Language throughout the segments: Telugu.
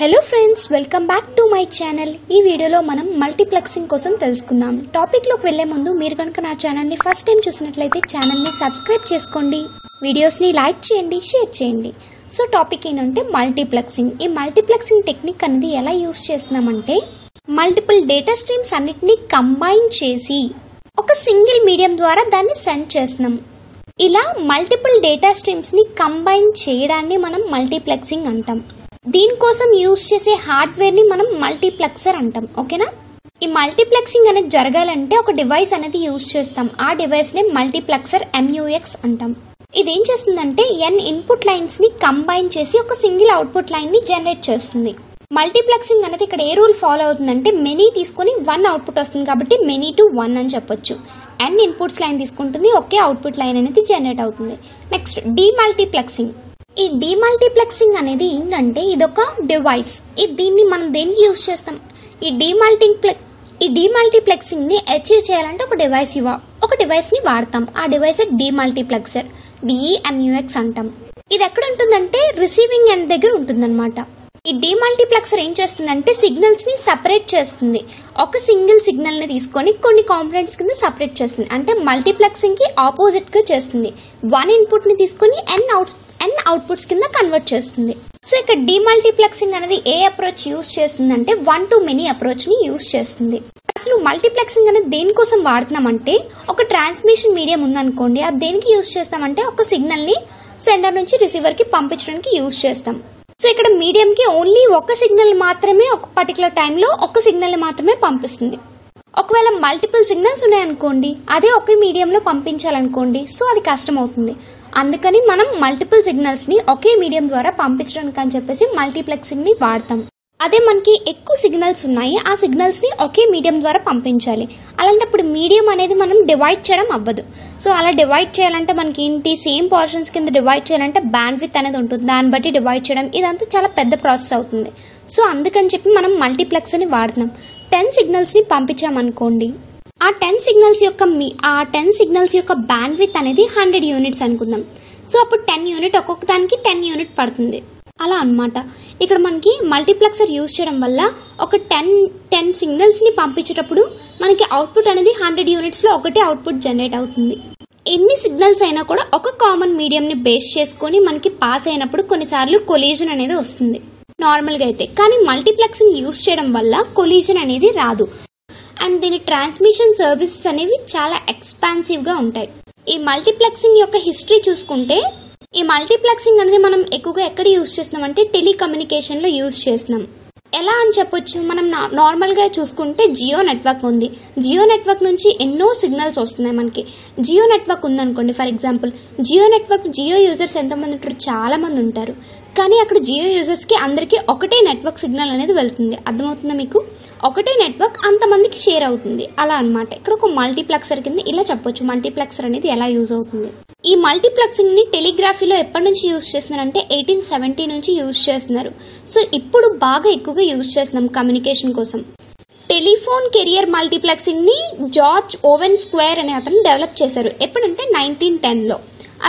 Hello friends welcome back to my channel ఈ వీడియోలో మనం మల్టీప్లెక్సింగ్ కోసం తెలుసుకుందాం. టాపిక్లోకి వెళ్ళే ముందు మీరు కనుక నా ఛానల్ని ఫస్ట్ టైం చూసినట్లయితే ఛానల్ని సబ్స్క్రైబ్ చేసుకోండి. వీడియోస్ని లైక్ చేయండి షేర్ చేయండి. సో టాపిక్ ఏంటంటే మల్టీప్లెక్సింగ్ ఈ మల్టీప్లెక్సింగ్ టెక్నిక్ అనేది ఎలా యూస్ చేస్తున్నామంటే మల్టిపుల్ డేటా స్ట్రీమ్స్ అన్నిటిని కంబైన్ చేసి ఒక సింగిల్ మీడియం ద్వారా దాన్ని సెండ్ చేస్తున్నాం. ఇలా మల్టిపుల్ డేటా స్ట్రీమ్స్ని కంబైన్ చేయడాన్ని మనం మల్టీప్లెక్సింగ్ అంటాం. దీనికోసం యూజ్ చేసే హార్డ్వేర్ని మనం మల్టీప్లెక్సర్ అంటాం ఓకేనా? ఈ మల్టీప్లెక్సింగ్ అనేది జరగాలంటే ఒక డివైస్ అనేది యూజ్ చేస్తాం. ఆ డివైస్ని మల్టీప్లెక్సర్ ఎంయూఎక్స్ అంటాం. ఇది ఏం చేస్తుందంటే ఎన్ ఇన్పుట్ లైన్స్ని కంబైన్ చేసి ఒక సింగిల్ అవుట్పుట్ లైన్ని జనరేట్ చేస్తుంది. మల్టీప్లెక్సింగ్ అనేది ఇక్కడ ఏ రూల్ ఫాలో అవుతుందంటే మెనీ తీసుకొని వన్ అవుట్పుట్ వస్తుంది కాబట్టి మెనీ టు వన్ అని చెప్పొచ్చు. ఎన్ ఇన్పుట్స్ లైన్ తీసుకుంటుంది ఒకే అవుట్పుట్ లైన్ అనేది జనరేట్ అవుతుంది. నెక్స్ట్ డీమల్టీప్లెక్సింగ్ ఈ డీమల్టీప్లెక్సింగ్ అనేది ఏంటంటే ఇదొక డివైస్ ఈ దీన్ని మనం దేనికి యూజ్ చేస్తాం? ఈ డీమల్టీప్లెక్ ఈ డీమల్టీప్లెక్సింగ్ని అచీవ్ చేయాలంటే ఒక డివైస్ ఇవ్వ. ఒక డివైస్ని వాడతాం. ఆ డివైస్ డీమల్టీప్లెక్సర్ డిఈఎంయుఎక్స్ అంటాం. ఇది ఎక్కడ ఉంటుందంటే రిసీవింగ్ ఎండ్ దగ్గర ఉంటుందన్నమాట. ఈ డీమల్టీప్లెక్సర్ ఏం చేస్తుందంటే సిగ్నల్స్ని సపరేట్ చేస్తుంది. ఒక సింగిల్ సిగ్నల్ని తీసుకొని కొన్ని కాంపనెంట్స్ కింద సపరేట్ చేస్తుంది. అంటే మల్టీప్లెక్సింగ్కి ఆపోజిట్గా చేస్తుంది. వన్ ఇన్పుట్ని తీసుకొని ఎన్ అవుట్ ఎన్ అవుట్పుట్స్ కింద కన్వర్ట్ చేస్తుంది. సో ఇక్కడ డీమల్టీప్లెక్సింగ్ అనేది ఏ అప్రోచ్ యూస్ చేస్తుందంటే వన్ టు మెనీ అప్రోచ్ని యూస్ చేస్తుంది. అసలు మల్టీప్లెక్సింగ్ అనేది దేనికోసం వాడుతున్నామంటే ఒక ట్రాన్స్మిషన్ మీడియం ఉందనుకోండి. అది దేనికి యూస్ చేస్తామంటే ఒక సిగ్నల్ని సెండర్ నుంచి రిసీవర్కి పంపించడానికి యూస్ చేస్తాం. సో ఇక్కడ మీడియం కి ఓన్లీ ఒక సిగ్నల్ మాత్రమే ఒక పర్టికులర్ టైంలో ఒక సిగ్నల్ మాత్రమే పంపిస్తుంది. ఒకవేళ మల్టిపుల్ సిగ్నల్స్ ఉన్నాయనుకోండి అదే ఒకే మీడియంలో పంపించాలనుకోండి సో అది కష్టం అవుతుంది అందుకని మనం మల్టిపుల్ సిగ్నల్స్ని ఒకే మీడియం ద్వారా పంపించడానికి అని చెప్పేసి మల్టీప్లెక్సింగ్ని వాడతాం. అదే మనకి ఎక్కువ సిగ్నల్స్ ఉన్నాయి ఆ సిగ్నల్స్ని ఒకే మీడియం ద్వారా పంపించాలి. అలాంటప్పుడు మీడియం అనేది మనం డివైడ్ చేయడం అవ్వదు. సో అలా డివైడ్ చేయాలంటే మనకి ఏంటి? సేమ్ పోర్షన్స్ కింద డివైడ్ చేయాలంటే బ్యాండ్ విత్ అనేది ఉంటుంది. దాన్ని బట్టి డివైడ్ చేయడం ఇదంతా చాలా పెద్ద ప్రాసెస్ అవుతుంది. సో అందుకని చెప్పి మనం మల్టీప్లెక్స్ అని వాడుతున్నాం. టెన్ సిగ్నల్స్ని పంపించామనుకోండి. ఆ టెన్ సిగ్నల్స్ యొక్క మీ ఆ టెన్ సిగ్నల్స్ యొక్క బ్యాండ్ విత్ అనేది హండ్రెడ్ యూనిట్స్ అనుకుందాం. సో అప్పుడు టెన్ యూనిట్ ఒక్కొక్క దానికి టెన్ యూనిట్ పడుతుంది. అలా అన్నమాట. ఇక్కడ మనకి మల్టీప్లెక్సర్ యూజ్ చేయడం వల్ల ఒక టెన్ టెన్ సిగ్నల్స్ని పంపించేటప్పుడు మనకి అవుట్పుట్ అనేది హండ్రెడ్ యూనిట్స్లో ఒకటే అవుట్పుట్ జనరేట్ అవుతుంది. ఎన్ని సిగ్నల్స్ అయినా కూడా ఒక కామన్ మీడియంని బేస్ చేసుకొని మనకి పాస్ అయినప్పుడు కొన్నిసార్లు కొలీజన్ అనేది వస్తుంది. నార్మల్గా అయితే. కానీ మల్టీప్లెక్సింగ్ యూజ్ చేయడం వల్ల కొలీజన్ అనేది రాదు. అండ్ దీని ట్రాన్స్మిషన్ సర్వీసెస్ అనేవి చాలా ఎక్స్పాన్సివ్గా ఉంటాయి. ఈ మల్టీప్లెక్సింగ్ యొక్క హిస్టరీ చూసుకుంటే ఈ మల్టీప్లెక్సింగ్ అనేది మనం ఎక్కువగా ఎక్కడ యూజ్ చేస్తున్నాం అంటే టెలికమ్యూనికేషన్లో యూజ్ చేస్తున్నాం. ఎలా అని చెప్పొచ్చు? మనం నా- నార్మల్గా చూసుకుంటే జియో నెట్వర్క్ ఉంది. జియో నెట్వర్క్ నుంచి ఎన్నో సిగ్నల్స్ వస్తున్నాయి మనకి. జియో నెట్వర్క్ ఉందనుకోండి for example Jio network Jio users ఎంతమంది ఉంటారు? చాలా మంది ఉంటారు. కానీ అక్కడ జియో యూజర్స్కి అందరికీ ఒకటే నెట్వర్క్ సిగ్నల్ అనేది వెళ్తుంది. అర్థమవుతుందా మీకు? ఒకటే నెట్వర్క్ అంతమందికి షేర్ అవుతుంది. అలా అన్నమాట. ఇక్కడ ఒక మల్టీప్లెక్సర్ కింద ఇలా చెప్పొచ్చు మల్టీప్లెక్సర్ అనేది ఎలా యూజ్ అవుతుంది. ఈ మల్టీప్లెక్సింగ్ని టెలిగ్రఫీలో ఎప్పటి నుంచి యూజ్ చేస్తున్నారంటే ఎయిటీన్ సెవెంటీ నుంచి యూజ్ చేస్తున్నారు. సో ఇప్పుడు బాగా ఎక్కువగా యూజ్ చేస్తున్నాం కమ్యూనికేషన్ కోసం. టెలిఫోన్ కెరియర్ మల్టీప్లెక్సింగ్ని జార్జ్ ఓవెన్ స్క్వేర్ అనే అతను డెవలప్ చేశారు. ఎప్పుడంటే నైన్టీన్ టెన్లో.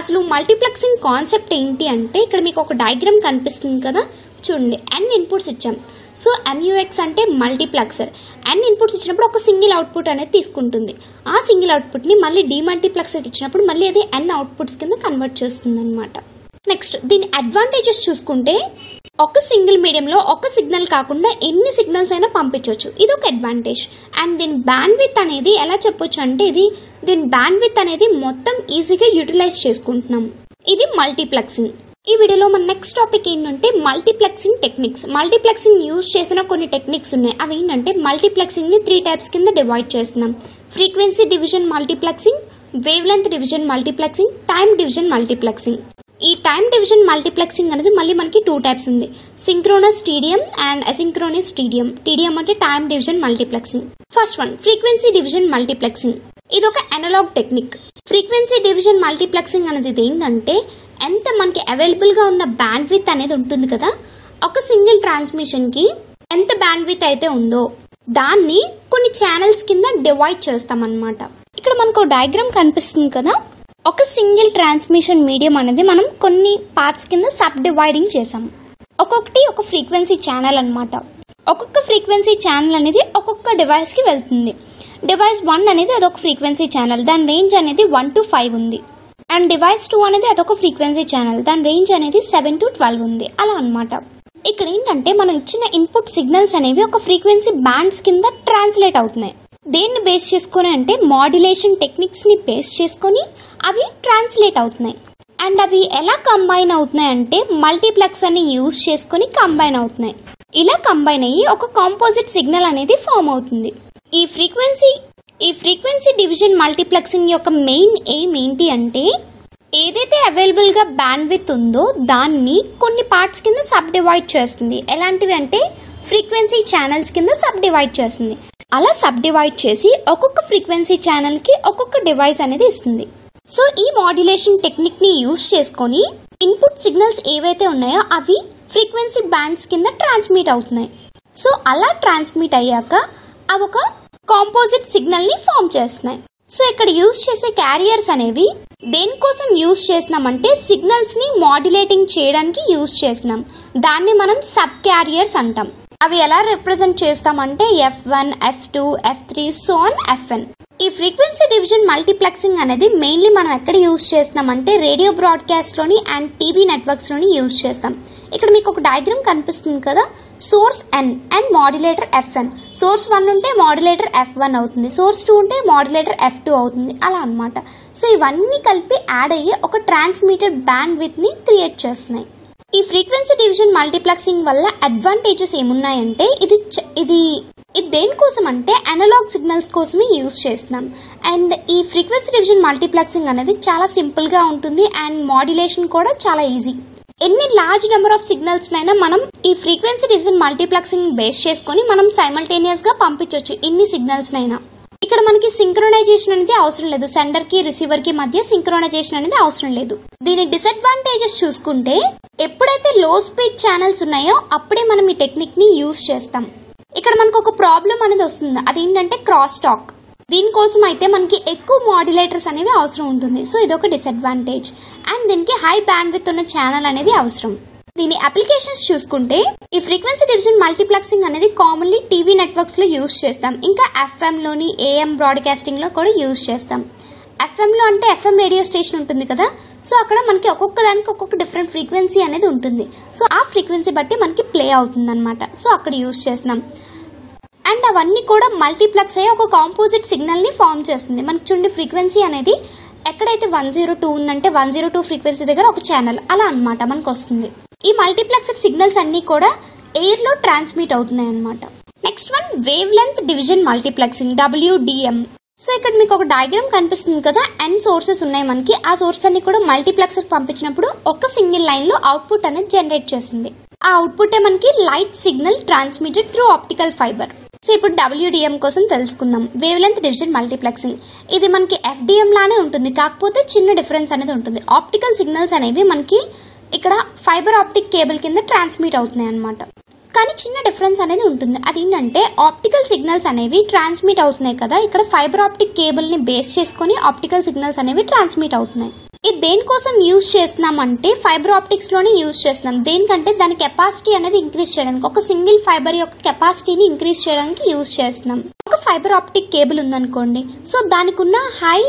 అసలు మల్టీప్లెక్సింగ్ కాన్సెప్ట్ ఏంటి అంటే ఇక్కడ మీకు ఒక డయాగ్రామ్ కనిపిస్తుంది కదా చూడండి. అన్ని ఇన్పుట్స్ ఇచ్చాం. సో ఎంయూఎక్స్ అంటే మల్టీప్లెక్సర్ అన్ని ఇన్పుట్స్ ఇచ్చినప్పుడు ఒక సింగిల్ అవుట్పుట్ అనేది తీసుకుంటుంది. ఆ సింగిల్ అవుట్పుట్ని మళ్ళీ డీమల్టీప్లెక్సర్ ఇచ్చినప్పుడు మళ్ళీ అది ఎన్ అవుట్పుట్స్ కింద కన్వర్ట్ చేస్తుంది అనమాట నెక్స్ట్ దీని అడ్వాంటేజెస్ చూసుకుంటే ఒక సింగిల్ మీడియంలో ఒక సిగ్నల్ కాకుండా ఎన్ని సిగ్నల్స్ అయినా పంపించవచ్చు ఇది ఒక అడ్వాంటేజ్ అండ్ దీని బ్యాండ్ విత్ అనేది ఎలా చెప్పొచ్చు అంటే ఇది దీని బ్యాండ్ విత్ అనేది మొత్తం ఈజీగా యూటిలైజ్ చేసుకుంటున్నాం. ఇది మల్టీప్లెక్సింగ్ ఈ వీడియోలో మన నెక్స్ట్ టాపిక్ ఏంటంటే మల్టీప్లెక్సింగ్ టెక్నిక్స్ మల్టీప్లెక్సింగ్ యూజ్ చేసిన కొన్ని టెక్నిక్స్ ఉన్నాయి. అవి ఏంటంటే మల్టీప్లెక్సింగ్ని త్రీ టైప్స్ కింద డివైడ్ చేస్తున్నాం. Frequency division multiplexing wavelength division multiplexing time division multiplexing ఈ టైం డివిజన్ మల్టీప్లెక్సింగ్ అనేది మళ్ళీ మనకి టూ టైప్స్ ఉంది. Synchronous TDM and asynchronous TDM TDM అంటే time division multiplexing first one frequency division multiplexing ఇది ఒక analog technique frequency division multiplexing అనేది ఏంటంటే ఎంత మనకి అవైలబుల్గా ఉన్న బ్యాండ్ విత్ అనేది ఉంటుంది కదా ఒక సింగిల్ ట్రాన్స్మిషన్కి ఎంత బ్యాండ్ విత్ అయితే ఉందో దాన్ని కొన్ని ఛానల్స్ కింద డివైడ్ చేస్తామన్నమాట. ఇక్కడ మనకు డయాగ్రామ్ కనిపిస్తుంది కదా ఒక సింగిల్ ట్రాన్స్మిషన్ మీడియం అనేది మనం కొన్ని పార్ట్స్ కింద సబ్ డివైడింగ్ చేసాం. ఒక్కొక్కటి ఒక ఫ్రీక్వెన్సీ ఛానల్ అన్నమాట. ఒక్కొక్క ఫ్రీక్వెన్సీ ఛానల్ అనేది ఒక్కొక్క డివైస్కి వెళ్తుంది. డివైస్ వన్ అనేది అదొక ఫ్రీక్వెన్సీ ఛానల్ దాని రేంజ్ అనేది వన్ టు ఫైవ్ ఉంది. అండ్ డివైస్ టూ అనేది అదొక ఫ్రీక్వెన్సీ ఛానల్ దాని రేంజ్ అనేది సెవెన్ టు ట్వెల్వ్ ఉంది. అలా అన్నమాట. ఇక్కడ ఏంటంటే మనం ఇచ్చిన ఇన్పుట్ సిగ్నల్స్ అనేవి ఒక ఫ్రీక్వెన్సీ బ్యాండ్స్ కింద ట్రాన్స్లేట్ అవుతున్నాయి. దేన్ని బేస్ చేసుకొని అంటే మాడ్యులేషన్ టెక్నిక్స్ని బేస్ చేసుకొని అవి ట్రాన్స్లేట్ అవుతున్నాయి. అండ్ అవి ఎలా కంబైన్ అవుతున్నాయి అంటే మల్టీప్లెక్స్ అని యూజ్ చేసుకొని కంబైన్ అవుతున్నాయి. ఇలా కంబైన్ అయ్యి ఒక కాంపోజిట్ సిగ్నల్ అనేది ఫామ్ అవుతుంది. ఈ ఫ్రీక్వెన్సీ ఈ ఫ్రీక్వెన్సీ డివిజన్ మల్టీప్లెక్సింగ్ యొక్క మెయిన్ ఎయిమ్ ఏంటి అంటే ఏదైతే అవైలబుల్గా బ్యాండ్విత్ బ్యాండ్ విత్ ఉందో దాన్ని కొన్ని పార్ట్స్ కింద సబ్ డివైడ్ చేస్తుంది. ఎలాంటివి అంటే ఫ్రీక్వెన్సీ ఛానల్స్ కింద సబ్ డివైడ్ చేస్తుంది. అలా సబ్ డివైడ్ చేసి ఒక్కొక్క ఫ్రీక్వెన్సీ ఛానల్కి ఒక్కొక్క డివైస్ అనేది ఇస్తుంది. సో ఈ మాడ్యులేషన్ టెక్నిక్ని యూస్ యూజ్ చేసుకొని ఇన్పుట్ సిగ్నల్స్ ఏవైతే ఉన్నాయో అవి ఫ్రీక్వెన్సీ బ్యాండ్స్ కింద ట్రాన్స్మిట్ అవుతున్నాయి. సో అలా ట్రాన్స్మిట్ అయ్యాక అవి ఒక కాంపోజిట్ సిగ్నల్ని ఫామ్ చేస్తున్నాయి. సో ఇక్కడ యూజ్ చేసే క్యారియర్స్ అనేవి దేనికోసం యూజ్ చేసినామంటే సిగ్నల్స్ని మాడ్యులేటింగ్ చేయడానికి యూజ్ చేసినాం దాన్ని మనం సబ్ క్యారియర్స్ అంటాం. అవి ఎలా రిప్రజెంట్ చేస్తామంటే F one F two F three so on F N ఈ ఫ్రీక్వెన్సీ డివిజన్ మల్టీప్లెక్సింగ్ అనేది మెయిన్లీ మనం ఎక్కడ యూజ్ చేస్తామంటే రేడియో బ్రాడ్కాస్ట్లోని అండ్ టీవీ నెట్వర్క్స్లోని యూజ్ చేస్తాం. ఇక్కడ మీకు ఒక డయాగ్రామ్ కనిపిస్తుంది కదా? Source N and modulator FN source one ఉంటే మాడ్యులేటర్ ఎఫ్ వన్ అవుతుంది. సోర్స్ టూ ఉంటే మాడ్యులేటర్ ఎఫ్ టూ అవుతుంది. అలా అనమాట సో ఇవన్నీ కలిపి యాడ్ అయ్యి ఒక ట్రాన్స్మిటెడ్ బ్యాండ్ విత్ని క్రియేట్ చేస్తున్నాయి. ఈ ఫ్రీక్వెన్సీ డివిజన్ మల్టీప్లెక్సింగ్ వల్ల అడ్వాంటేజెస్ ఏమున్నాయంటే ఇది చ- ఇది ఇది దేనికోసం అంటే అనలాగ్ సిగ్నల్స్ కోసమే యూజ్ చేస్తున్నాం. అండ్ ఈ ఫ్రీక్వెన్సీ డివిజన్ మల్టీప్లెక్సింగ్ అనేది చాలా సింపుల్గా ఉంటుంది. అండ్ మాడ్యులేషన్ కూడా చాలా ఈజీ ఎన్ని లార్జ్ నెంబర్ ఆఫ్ సిగ్నల్స్ అయినా మనం ఈ ఫ్రీక్వెన్సీ డివిజన్ మల్టీప్లెక్సింగ్ బేస్ చేసుకొని మనం సైమల్టేనియస్గా పంపించవచ్చు ఎన్ని సిగ్నల్స్ అయినా ఇక్కడ మనకి సింక్రోనైజేషన్ అనేది అవసరం లేదు. సెండర్కి రిసీవర్కి మధ్య సింక్రోనైజేషన్ అనేది అవసరం లేదు. దీని డిసడ్వాంటేజెస్ చూసుకుంటే ఎప్పుడైతే లో స్పీడ్ ఛానల్స్ ఉన్నాయో అప్పుడే మనం ఈ టెక్నిక్ని యూజ్ చేస్తాం. ఇక్కడ మనకు ఒక ప్రాబ్లం అనేది వస్తుంది. అదేంటంటే క్రాస్ టాక్ దీనికోసం అయితే మనకి ఎక్కువ మాడ్యులేటర్స్ అనేవి అవసరం ఉంటుంది. సో ఇది ఒక డిసడ్వాంటేజ్ అండ్ దీనికి హై బ్యాండ్ విత్ ఉన్న ఛానల్ అనేది అవసరం. దీని అప్లికేషన్స్ చూసుకుంటే ఈ ఫ్రీక్వెన్సీ డివిజన్ మల్టీప్లెక్సింగ్ అనేది కామన్లీ టీవీ నెట్వర్క్స్లో యూజ్ చేస్తాం. ఇంకా ఎఫ్ఎం లోని ఏఎం బ్రాడ్కాస్టింగ్లో కూడా యూజ్ చేస్తాం. ఎఫ్ఎం లో అంటే ఎఫ్ఎం రేడియో స్టేషన్ ఉంటుంది కదా? సో అక్కడ మనకి ఒక్కొక్క దానికి ఒక్కొక్క డిఫరెంట్ ఫ్రీక్వెన్సీ అనేది ఉంటుంది. సో ఆ ఫ్రీక్వెన్సీ బట్టి మనకి ప్లే అవుతుంది అనమాట సో అక్కడ యూజ్ చేస్తున్నాం. అండ్ అవన్నీ కూడా మల్టీప్లెక్స్ అయ్యి ఒక కాంపోజిట్ సిగ్నల్ని ఫామ్ చేస్తుంది. మనకి చూడండి ఫ్రీక్వెన్సీ అనేది ఎక్కడైతే వన్ జీరో టూ ఉందంటే వన్ జీరో టూ ఫ్రీక్వెన్సీ దగ్గర ఒక ఛానల్ అలా అనమాట మనకు వస్తుంది. ఈ మల్టీప్లెక్సర్ సిగ్నల్స్ అన్ని కూడా ఎయిర్లో ట్రాన్స్మిట్ అవుతున్నాయి అనమాట next one wavelength division multiplexing WDM so ఇక్కడ మీకు ఒక డయాగ్రామ్ కనిపిస్తుంది కదా ఎన్ సోర్సెస్ ఉన్నాయి మనకి. ఆ సోర్స్ అన్ని కూడా మల్టీప్లెక్సర్ పంపించినప్పుడు ఒక సింగిల్ లైన్లో అవుట్పుట్ అనేది జనరేట్ చేస్తుంది. ఆ అవుట్పుట్ మనకి light signal transmitted through optical fibre so ఇప్పుడు డబ్ల్యూడిఎం కోసం తెలుసుకుందాం. వేవ్ లెంత్ డివిజన్ మల్టీప్లెక్సింగ్ ఇది మనకి ఎఫ్డిఎం లానే ఉంటుంది. కాకపోతే చిన్న డిఫరెన్స్ అనేది ఉంటుంది. ఆప్టికల్ సిగ్నల్స్ అనేవి మనకి ఇక్కడ ఫైబర్ ఆప్టిక్ కేబుల్ కింద ట్రాన్స్మిట్ అవుతున్నాయి అన్నమాట. కానీ చిన్న డిఫరెన్స్ అనేది ఉంటుంది. అదేంటంటే ఆప్టికల్ సిగ్నల్స్ అనేవి ట్రాన్స్మిట్ అవుతున్నాయి కదా. ఇక్కడ ఫైబర్ ఆప్టిక్ కేబుల్ని బేస్ చేసుకొని ఆప్టికల్ సిగ్నల్స్ అనేవి ట్రాన్స్మిట్ అవుతున్నాయి. ఇది దేనికోసం యూజ్ చేస్తున్నాం అంటే ఫైబర్ ఆప్టిక్స్లోనే యూజ్ చేస్తున్నాం. దేనికంటే దాని కెపాసిటీ అనేది ఇంక్రీజ్ చేయడానికి ఒక సింగిల్ ఫైబర్ యొక్క కెపాసిటీని ఇంక్రీజ్ చేయడానికి యూజ్ చేస్తున్నాం. ఒక ఫైబర్ ఆప్టిక్ కేబుల్ ఉందనుకోండి సో దానికి ఉన్న హై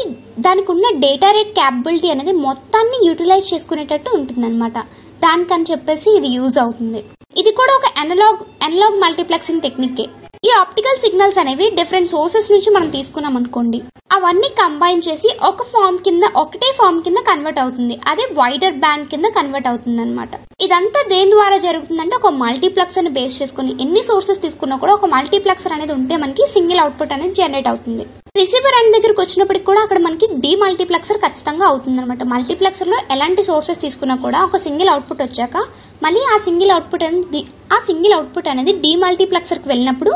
దానికి ఉన్న డేటా రేట్ క్యాపబిలిటీ అనేది మొత్తాన్ని యూటిలైజ్ చేసుకునేటట్టు ఉంటుందన్నమాట. దానికని చెప్పేసి ఇది యూజ్ అవుతుంది. ఇది కూడా ఒక అనలాగ్ అనలాగ్ మల్టీప్లెక్సింగ్ టెక్నిక్ ఈ ఆప్టికల్ సిగ్నల్స్ అనేవి డిఫరెంట్ సోర్సెస్ నుంచి మనం తీసుకున్నాం అనుకోండి. అవన్నీ కంబైన్ చేసి ఒక ఫామ్ కింద ఒకటే ఫామ్ కింద కన్వర్ట్ అవుతుంది. అదే వైడర్ బ్యాండ్ కింద కన్వర్ట్ అవుతుంది అనమాట ఇదంతా దేని ద్వారా జరుగుతుందంటే ఒక మల్టీప్లెక్సర్ని బేస్ చేసుకుని ఎన్ని సోర్సెస్ తీసుకున్నా కూడా ఒక మల్టీప్లెక్సర్ అనేది ఉంటే మనకి సింగిల్ అవుట్పుట్ అనేది జనరేట్ అవుతుంది. రిసీవర్ అండ్ దగ్గరకు వచ్చినప్పటికి కూడా అక్కడ మనకి డి మల్టీప్లెక్సర్ ఖచ్చితంగా అవుతుంది అనమాట మల్టీప్లెక్సర్లో ఎలాంటి సోర్సెస్ తీసుకున్నా కూడా ఒక సింగిల్ అవుట్పుట్ వచ్చాక మళ్ళీ ఆ సింగిల్ అవుట్పుట్ అనేది ఆ సింగిల్ అవుట్పుట్ అనేది డి మల్టీప్లెక్సర్కి వెళ్ళినప్పుడు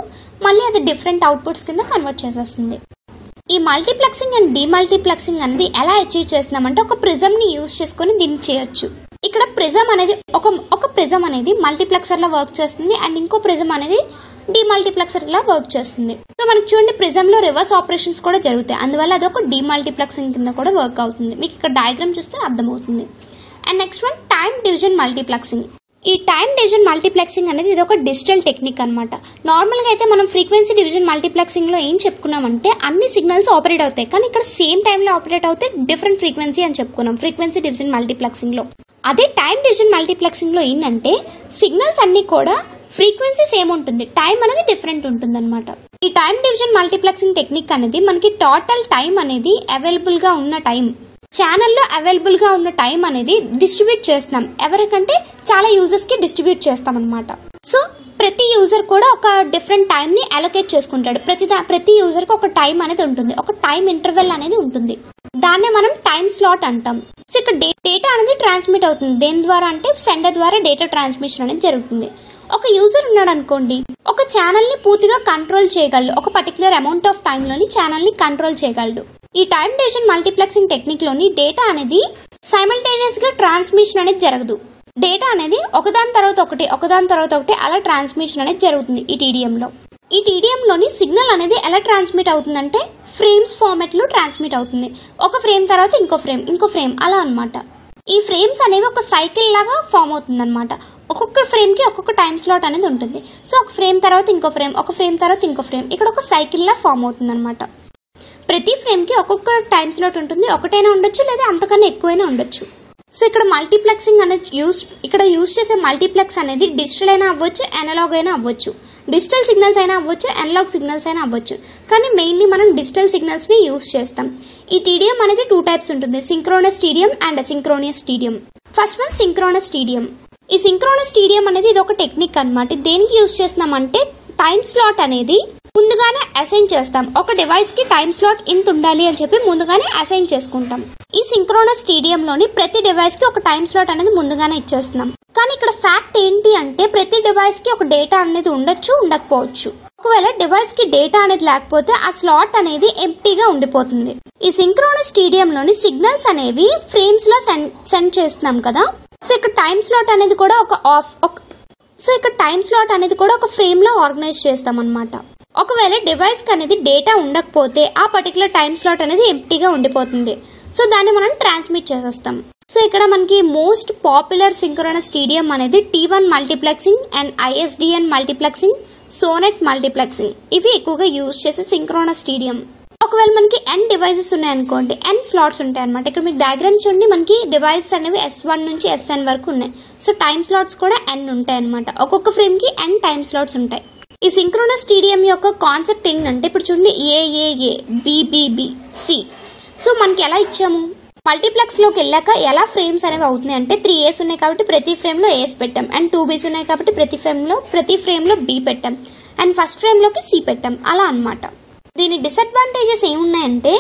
మళ్ళీ అది డిఫరెంట్ అవుట్పుట్స్ కింద కన్వర్ట్ చేసేస్తుంది. ఈ మల్టీప్లెక్సింగ్ అండ్ డీమల్టీప్లెక్సింగ్ అనేది ఎలా అచీవ్ చేస్తున్నామంటే ఒక ప్రిజమ్ని యూజ్ చేసుకొని దీన్ని చేయొచ్చు. ఇక్కడ ప్రిజమ్ అనేది ఒక ఒక ప్రిజమ్ అనేది మల్టీప్లెక్సర్లో వర్క్ చేస్తుంది అండ్ ఇంకో ప్రిజమ్ అనేది డిమల్టీప్లెక్సర్లా వర్క్ చేస్తుంది. సో మనకి చూడండి ప్రిజమ్లో రివర్స్ ఆపరేషన్స్ కూడా జరుగుతాయి. అందువల్ల అది ఒక డిమల్టీప్లెక్సింగ్ కింద కూడా వర్క్ అవుతుంది. మీకు ఇక్కడ డయాగ్రామ్ చూస్తే అర్థమవుతుంది. And next one time division multiplexing. ఈ టైం డివిజన్ మల్టీప్లెక్సింగ్ అనేది ఇది ఒక డిజిటల్ టెక్నిక్ అనమాట నార్మల్గా అయితే మనం ఫ్రీక్వెన్సీ డివిజన్ మల్టీప్లెక్సింగ్లో ఏం చెప్పుకున్నామంటే అన్ని సిగ్నల్స్ ఆపరేట్ అవుతాయి. కానీ ఇక్కడ సేమ్ టైంలో ఆపరేట్ అవుతే డిఫరెంట్ ఫ్రీక్వెన్సీ అని చెప్పుకున్నాం ఫ్రీక్వెన్సీ డివిజన్ మల్టీప్లెక్సింగ్లో అదే టైం డివిజన్ మల్టీప్లెక్సింగ్లో ఏంటంటే సిగ్నల్స్ అన్ని కూడా ఫ్రీక్వెన్సీ సేమ్ ఉంటుంది టైం అనేది డిఫరెంట్ ఉంటుందన్నమాట. ఈ టైం డివిజన్ మల్టీప్లెక్సింగ్ టెక్నిక్ అనేది మనకి టోటల్ టైం అనేది అవైలబుల్గా ఉన్న టైం ఛానల్లో అవైలబుల్గా ఉన్న టైం అనేది డిస్ట్రిబ్యూట్ చేస్తున్నాం. ఎవరికంటే చాలా యూజర్స్కి డిస్ట్రిబ్యూట్ చేస్తాం అనమాట సో ప్రతి యూజర్ కూడా ఒక డిఫరెంట్ టైం ని అలొకేట్ చేసుకుంటాడు. ప్రతి దా- ప్రతి యూజర్కి ఒక టైం అనేది ఉంటుంది. ఒక టైం ఇంటర్వెల్ అనేది ఉంటుంది. దాన్నే మనం టైం స్లాట్ అంటాం. సో ఇక్కడ డేటా అనేది ట్రాన్స్మిట్ అవుతుంది. దేని ద్వారా అంటే సెండర్ ద్వారా డేటా ట్రాన్స్మిషన్ అనేది జరుగుతుంది. ఒక యూజర్ ఉన్నాడు అనుకోండి ఒక ఛానల్ని పూర్తిగా కంట్రోల్ చేయగలడు. ఒక పర్టికులర్ అమౌంట్ ఆఫ్ టైం లోని ఛానల్ని కంట్రోల్ చేయగలడు. ఈ టైం డివిజన్ మల్టీప్లెక్సింగ్ టెక్నిక్లోని డేటా అనేది సైమల్టేనియస్గా ట్రాన్స్మిషన్ అనేది జరగదు. డేటా అనేది ఒకదాని తర్వాత ఒకటి ఒకదాని తర్వాత ఒకటి అలా ట్రాన్స్మిషన్ అనేది జరుగుతుంది ఈ టీడీఎం లో. ఈ టీడీఎం లోని సిగ్నల్ అనేది ఎలా ట్రాన్స్మిట్ అవుతుందంటే ఫ్రేమ్స్ ఫార్మాట్లో ట్రాన్స్మిట్ అవుతుంది. ఒక ఫ్రేమ్ తర్వాత ఇంకో ఫ్రేమ్ ఇంకో ఫ్రేమ్ అలా అన్నమాట. ఈ ఫ్రేమ్స్ అనేవి ఒక సైకిల్ లాగా ఫామ్ అవుతుంది అనమాట ఒక్కొక్క ఫ్రేమ్కి ఒక్కొక్క టైం స్లాట్ అనేది ఉంటుంది. సో ఒక ఫ్రేమ్ తర్వాత ఇంకో ఫ్రేమ్ ఒక ఫ్రేమ్ తర్వాత ఇంకో ఫ్రేమ్. ఇక్కడ ఒక సైకిల్లా ఫామ్ అవుతుంది అనమాట ప్రతి ఫ్రేమ్కి ఒక్కొక్క టైం స్లాట్ ఉంటుంది. ఒకటైనా ఉండొచ్చు లేదా అంతకన్నా ఎక్కువైనా ఉండొచ్చు. సో ఇక్కడ మల్టీప్లెక్సింగ్ అనేది యూస్ ఇక్కడ యూస్ చేసే మల్టీప్లెక్స్ అనేది డిజిటల్ అయినా అవ్వచ్చు అనలాగ్ అయినా అవ్వచ్చు. డిజిటల్ సిగ్నల్స్ అయినా అవ్వచ్చు అనలాగ్ సిగ్నల్స్ అయినా అవ్వచ్చు. కానీ మెయిన్లీ మనం డిజిటల్ సిగ్నల్స్ని యూస్ చేస్తాం. ఈ టీడియం అనేది టూ టైప్స్ ఉంటుంది. Synchronous TDM and asynchronous TDM. First one synchronous TDM. ఈ సింక్రోనస్ టీడియం అనేది ఇది ఒక టెక్నిక్ అన్నమాట. దేనికి యూజ్ చేస్తున్నామంటే టైం స్లాట్ అనేది ముందుగానే అసైన్ చేస్తాం. ఒక డివైస్కి టైం స్లాట్ ఇంత ఉండాలి అని చెప్పి ముందుగానే అసైన్ చేసుకుంటాం. ఈ సింక్రోనస్ స్టేడియంలోని లోని ప్రతి డివైస్కి ఒక టైం స్లాట్ అనేది ముందుగానే ఇచ్చేస్తున్నాం. కానీ ఇక్కడ ఫ్యాక్ట్ ఏంటి అంటే ప్రతి డివైస్కి ఒక డేటా అనేది ఉండొచ్చు ఉండకపోవచ్చు. ఒకవేళ డివైస్కి డేటా అనేది లేకపోతే ఆ స్లాట్ అనేది ఎంప్టీగా ఉండిపోతుంది. ఈ సింక్రోనస్ స్టేడియంలోని లోని సిగ్నల్స్ అనేవి ఫ్రేమ్స్లో సెండ్ చేస్తున్నాం కదా. సో ఇక్కడ టైం స్లాట్ అనేది కూడా ఒక ఆఫ్ ఒక సో ఇక్కడ టైం స్లాట్ అనేది కూడా ఒక ఫ్రేమ్లో ఆర్గనైజ్ చేస్తాం అనమాట ఒకవేళ డివైస్కి అనేది డేటా ఉండకపోతే ఆ పర్టికులర్ టైం స్లాట్ అనేది ఎంప్టీగా ఉండిపోతుంది. సో దాన్ని మనం ట్రాన్స్మిట్ చేసేస్తాం. సో ఇక్కడ మనకి మోస్ట్ పాపులర్ సింక్రోనస్ స్టేడియం అనేది T one multiplexing and ISDN multiplexing SONET multiplexing ఇవి ఎక్కువగా యూజ్ చేసే సింక్రోనస్ స్టేడియం ఒకవేళ మనకి ఎన్ డివైసెస్ ఉన్నాయనుకోండి ఎన్ స్లాట్స్ ఉంటాయి అనమాట ఇక్కడ మీకు డయాగ్రామ్ చూడండి మనకి డివైజెస్ అనేవి ఎస్ వన్ నుంచి ఎస్ఎన్ వరకు ఉన్నాయి. సో టైమ్ స్లాట్స్ కూడా ఎన్ ఉంటాయి అనమాట ఒక్కొక్క ఫ్రేమ్కి ఎన్ టైమ్ స్లాట్స్ ఉంటాయి. ఈ సింక్రోనస్ టీడీఎం యొక్క కాన్సెప్ట్ ఏంటంటే ఇప్పుడు చూడండి ఏఏఏ బిబిబి సి సో మనకి ఎలా ఇచ్చాము? మల్టీప్లెక్స్లోకి వెళ్ళాక ఎలా ఫ్రేమ్స్ అనేవి అవుతున్నాయి అంటే త్రీ ఏస్ ఉన్నాయి కాబట్టి ప్రతి ఫ్రేమ్లో ఏస్ పెట్టాం. అండ్ టూ బీస్ ఉన్నాయి కాబట్టి ప్రతి ఫ్రేమ్లో ప్రతి ఫ్రేమ్లో బి పెట్టాం. అండ్ ఫస్ట్ ఫ్రేమ్లోకి సి పెట్టాం. అలా అనమాట దీని డిసడ్వాంటేజెస్ ఏమున్నాయంటే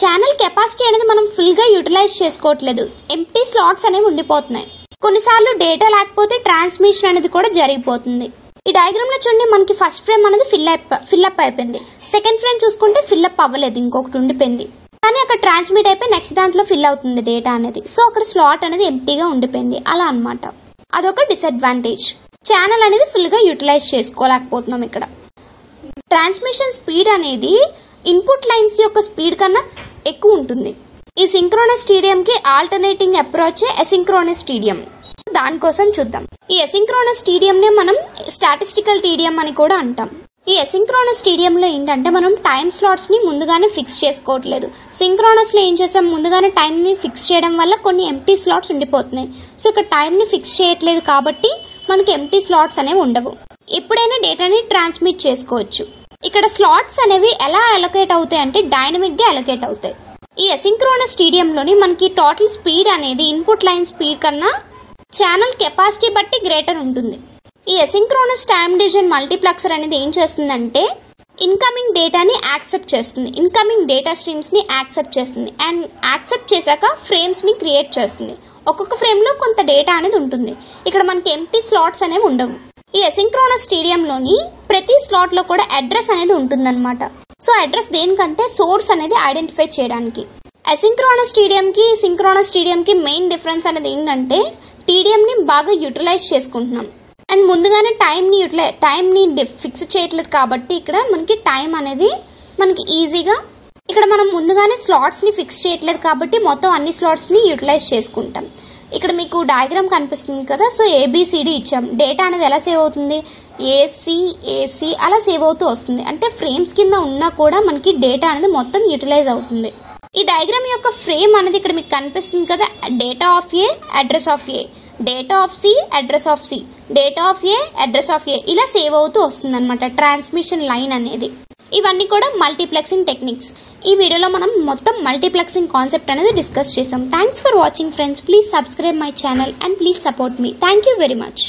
ఛానల్ కెపాసిటీ అనేది మనం ఫుల్గా యూటిలైజ్ చేసుకోవట్లేదు. ఎంటీ స్లాట్స్ అనేవి ఉండిపోతున్నాయి. కొన్నిసార్లు డేటా లేకపోతే ట్రాన్స్మిషన్ అనేది కూడా జరిగిపోతుంది. ఈ డయాగ్రామ్లో చూడండి మనకి ఫస్ట్ ఫ్రేమ్ అనేది ఫిల్ ఫిల్అప్ అయిపోయింది. సెకండ్ ఫ్రేమ్ చూసుకుంటే ఫిల్అప్ అవ్వలేదు ఇంకొకటి ఉండిపోయింది. కానీ అక్కడ ట్రాన్స్మిట్ అయిపోయి నెక్స్ట్ దాంట్లో ఫిల్ అవుతుంది డేటా అనేది. సో అక్కడ స్లాట్ అనేది ఎంటీగా ఉండిపోయింది. అలా అన్నమాట. అదొక డిసడ్వాంటేజ్ ఛానల్ అనేది ఫుల్గా యూటిలైజ్ చేసుకోలేకపోతున్నాం ఇక్కడ. ట్రాన్స్మిషన్ స్పీడ్ అనేది ఇన్పుట్ లైన్స్ యొక్క స్పీడ్ కన్నా ఎక్కువ ఉంటుంది. ఈ సింక్రోనస్ స్టేడియం కి ఆల్టర్నేటింగ్ అప్రోచ్ అసింక్రోనస్ స్టేడియం. దానికోసం చూద్దాం. ఈ అసింక్రోనస్ స్టేడియం నే మనం స్టాటిస్టికల్ టీడియం అని కూడా అంటాం. ఈ అసింక్రోనస్ స్టేడియం లో ఏంటంటే మనం టైం స్లాట్స్ని ముందుగానే ఫిక్స్ చేసుకోవట్లేదు. సింక్రోనస్లో ఏం చేసాం? ముందుగానే టైం ని ఫిక్స్ చేయడం వల్ల కొన్ని ఎంటీ స్లాట్స్ ఉండిపోతున్నాయి. సో ఇక్కడ టైం ని ఫిక్స్ చేయట్లేదు కాబట్టి మనకి ఎంటీ స్లాట్స్ అనేవి ఉండవు. ఎప్పుడైనా డేటాని ట్రాన్స్మిట్ చేసుకోవచ్చు. ఇక్కడ స్లాట్స్ అనేవి ఎలా అలొకేట్ అవుతాయి అంటే డైనమిక్గా అలొకేట్ అవుతాయి. ఈ అసింక్రోనస్ స్టేడియంలోని మనకి టోటల్ స్పీడ్ అనేది ఇన్పుట్ లైన్ స్పీడ్ కన్నా ఛానల్ కెపాసిటీ బట్టి గ్రేటర్ ఉంటుంది. ఈ అసింక్రోనస్ టైమ్ డివిజన్ మల్టీప్లెక్సర్ అనేది ఏం చేస్తుందంటే ఇన్కమింగ్ డేటాని యాక్సెప్ట్ చేస్తుంది. ఇన్కమింగ్ డేటా స్ట్రీమ్స్ని యాక్సెప్ట్ చేస్తుంది. అండ్ యాక్సెప్ట్ చేశాక ఫ్రేమ్స్ని క్రియేట్ చేస్తుంది. ఒక్కొక్క ఫ్రేమ్లో కొంత డేటా అనేది ఉంటుంది. ఇక్కడ మనకి ఎంటీ స్లాట్స్ అనేవి ఉండవు. ఈ అసింక్రోనస్ స్టేడియంలోని ప్రతి స్లాట్లో కూడా అడ్రస్ అనేది ఉంటుందన్నమాట. సో అడ్రస్ దేనికంటే సోర్స్ అనేది ఐడెంటిఫై చేయడానికి. అసింక్రోనస్ స్టేడియం కి సింక్రోనస్ స్టేడియం కి మెయిన్ డిఫరెన్స్ అనేది ఏంటంటే టీడీఎం ని బాగా యూటిలైజ్ చేసుకుంటున్నాం. అండ్ ముందుగానే టైంని యూటిలై టైంని ఫిక్స్ చేయట్లేదు కాబట్టి ఇక్కడ మనకి టైం అనేది మనకి ఈజీగా ఇక్కడ మనం ముందుగానే స్లాట్స్ని ఫిక్స్ చేయట్లేదు కాబట్టి మొత్తం అన్ని స్లాట్స్ని యూటిలైజ్ చేసుకుంటాం. ఇక్కడ మీకు డయాగ్రామ్ కనిపిస్తుంది కదా సో ఏబిసిడి ఇచ్చాం. డేటా అనేది ఎలా సేవ్ అవుతుంది? ఏసీ ఏసీ అలా సేవ్ అవుతూ వస్తుంది. అంటే ఫ్రేమ్స్ కింద ఉన్నా కూడా మనకి డేటా అనేది మొత్తం యూటిలైజ్ అవుతుంది. ఈ డయాగ్రామ్ యొక్క ఫ్రేమ్ అనేది ఇక్కడ మీకు కనిపిస్తుంది కదా data of A address of A data of C address of C data of A address of A ఇలా సేవ్ అవుతూ వస్తుంది అనమాట ట్రాన్స్మిషన్ లైన్ అనేది. ఇవన్నీ కూడా మల్టీప్లెక్సింగ్ టెక్నిక్స్ ఈ వీడియోలో మనం మొత్తం మల్టీప్లెక్సింగ్ కాన్సెప్ట్ అనేది డిస్కస్ చేసాం thanks for watching friends please subscribe my channel and please support me thank you very much